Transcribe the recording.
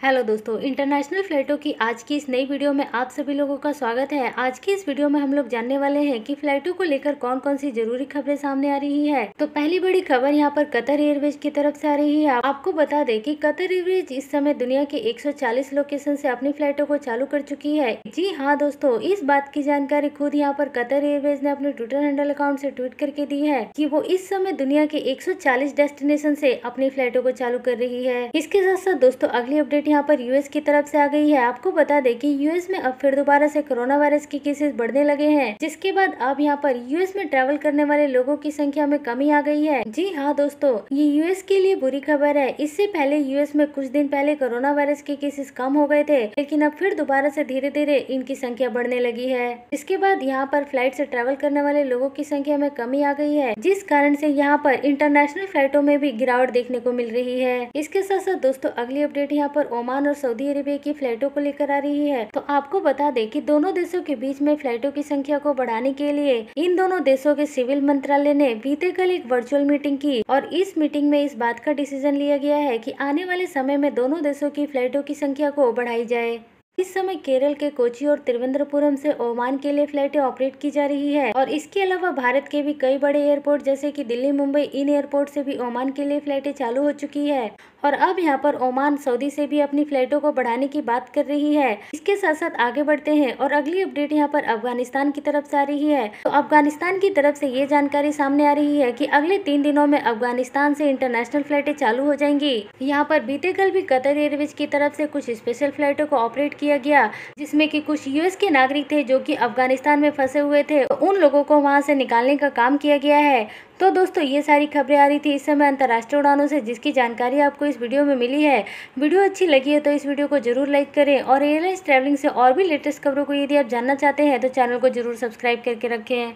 Hello दोस्तों, international फ्लाइटों की आज की इस नई वीडियो में आप सभी लोगों का स्वागत है। आज की इस वीडियो में हम लोग जानने वाले हैं कि फ्लाइटों को लेकर कौन कौन सी ज़रूरी खबरें सामने आ रही है। तो पहली बड़ी खबर यहाँ पर कतर एयरवेज की तरफ़ से आ रही है। आपको बता दें कि कतर एयरवेज इस समय दुनिया के एक सौ चालीस लोकेशन से अपनी फ्लाइटों को चालू कर चुकी है। जी हाँ दोस्तों, इस बात की जानकारी खुद यहाँ पर कतर एयरवेज ने अपने ट्विटर हैंडल अकाउंट से ट्वीट करके दी है की वो इस समय दुनिया के एक सौ चालीस डेस्टिनेशन से अपनी फ्लाइटों को चालू कर रही है। इसके साथ साथ दोस्तों, अगली अपडेट यहाँ पर यूएस की तरफ़ से आ गई है। आपको बता दें कि यूएस में अब फिर दोबारा से कोरोना वायरस के केसेस बढ़ने लगे हैं। जिसके बाद अब यहाँ पर यूएस में ट्रैवल करने वाले लोगों की संख्या में कमी आ गई है। जी हाँ दोस्तों, ये यूएस के लिए बुरी खबर है। इससे पहले यूएस में कुछ दिन पहले कोरोना वायरस के केसेस कम हो गए थे, लेकिन अब फिर दोबारा से धीरे धीरे इनकी संख्या बढ़ने लगी है। इसके बाद यहाँ पर फ़्लाइट से ट्रैवल करने वाले लोगों की संख्या में कमी आ गई है, जिस कारण से यहाँ पर इंटरनेशनल फ्लाइटों में भी गिरावट देखने को मिल रही है। इसके साथ साथ दोस्तों, अगली अपडेट यहाँ पर ओमान और सऊदी अरेबिया की फ्लाइटों को लेकर आ रही है। तो आपको बता दें कि दोनों देशों के बीच में फ्लाइटों की संख्या को बढ़ाने के लिए इन दोनों देशों के सिविल मंत्रालय ने बीते कल एक वर्चुअल मीटिंग की और इस मीटिंग में इस बात का डिसीज़न लिया गया है की आने वाले समय में दोनों देशों की फ्लाइटों की संख्या को बढ़ाई जाए। इस समय केरल के कोची और त्रिवेंद्रपुरम से ओमान के लिए फ्लाइटें ऑपरेट की जा रही है और इसके अलावा भारत के भी कई बड़े एयरपोर्ट, जैसे कि दिल्ली, मुंबई, इन एयरपोर्ट से भी ओमान के लिए फ्लाइटें चालू हो चुकी है। और अब यहाँ पर ओमान, सऊदी से भी अपनी फ्लाइटों को बढ़ाने की बात कर रही है। इसके साथ साथ आगे बढ़ते हैं और अगली अपडेट यहाँ पर अफ़गानिस्तान की तरफ़ से आ रही है। तो अफ़गानिस्तान की तरफ़ से ये जानकारी सामने आ रही है कि अगले तीन दिनों में अफ़गानिस्तान से इंटरनेशनल फ्लाइटें चालू हो जाएँगी। यहाँ पर बीते कल भी कतर एयरवेज की तरफ़ से कुछ स्पेशल फ्लाइटों को ऑपरेट किया गया, जिसमें की कुछ यूएस के नागरिक थे जो की अफ़गानिस्तान में फंसे हुए थे। तो उन लोगों को वहाँ से निकालने का काम किया गया है। तो दोस्तों, ये सारी खबरें आ रही थी इस समय अंतर्राष्ट्रीय उड़ानों से, जिसकी जानकारी आपको इस वीडियो में मिली है। वीडियो अच्छी लगी है तो इस वीडियो को ज़रूर लाइक करें और एयरलाइंस ट्रैवलिंग से और भी लेटेस्ट खबरों को यदि आप जानना चाहते हैं तो चैनल को ज़रूर सब्सक्राइब करके रखें।